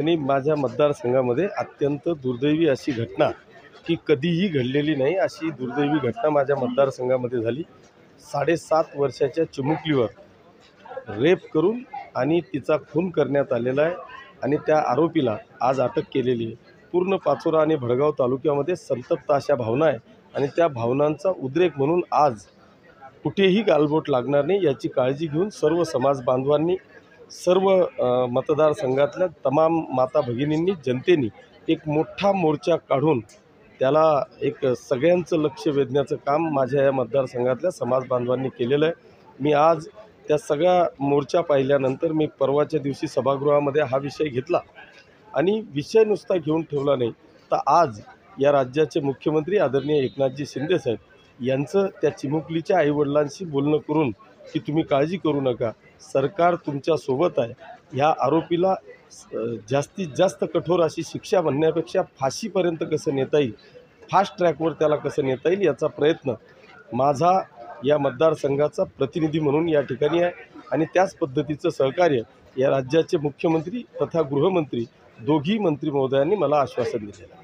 आणि माझ्या मतदारसंघामध्ये अत्यंत दुर्दैवी अशी घटना की कधीही घडलेली नाही अशी दुर्दैवी घटना माझ्या मतदारसंघामध्ये झाली. साडेसात वर्षाच्या चिमुकलीवर रेप करून आणि तिचा खून करण्यात आलेला आहे आणि त्या आरोपीला आज अटक केलेली आहे. पूर्ण पाचोरा आणि भडगाव तालुक्यामध्ये संतप्त अशा भावना आहे आणि त्या भावनांचा उद्रेक म्हणून आज कुठेही गालबोट लागणार नाही याची काळजी घेऊन सर्व समाज बांधवांनी सर्व मतदारसंघातल्या तमाम माता भगिनींनी जनतेनी एक मोठा मोर्चा काढून त्याला एक सगळ्यांचं लक्ष वेधण्याचं काम माझ्या या मतदारसंघातल्या समाज बांधवांनी केलेलं आहे. मी आज त्या सगळ्या मोर्चा पाहिल्यानंतर मी परवाच्या दिवशी सभागृहामध्ये हा विषय घेतला आणि विषय नुसता घेऊन ठेवला नाही. तर आज या राज्याचे मुख्यमंत्री आदरणीय एकनाथजी शिंदेसाहेब यांचं त्या चिमुकलीच्या आईवडिलांशी बोलणं करून की तुम्ही काळजी करू नका. सरकार तुमच्यासोबत आहे. ह्या आरोपीला जास्तीत जास्त कठोर अशी शिक्षा म्हणण्यापेक्षा फाशीपर्यंत कसं नेता येईल? फास्ट ट्रॅकवर त्याला कसं नेता येईल याचा प्रयत्न माझा या मतदारसंघाचा प्रतिनिधी म्हणून या ठिकाणी आहे आणि त्याच पद्धतीचं सहकार्य या राज्याचे मुख्यमंत्री तथा गृहमंत्री दोघी मंत्री महोदयांनी मला आश्वासन दिलेलं आहे.